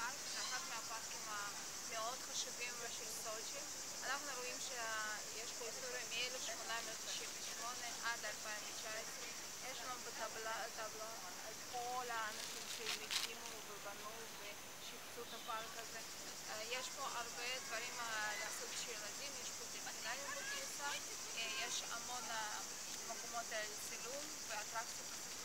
ריביירה פארק, זה אחד מהפארקים המאוד חשובים של סוצ'י. אנחנו רואים שיש פה היסטוריה מ-1898 עד 2019. יש לנו בטבלה את כל האנשים שהקימו ובנו ושיפצו את הפארק הזה. אה, יש פה הרבה דברים אה, לעשות של ילדים, יש פה דקטינרים בכניסה, אה, יש המון מקומות לצילום ואטרקציות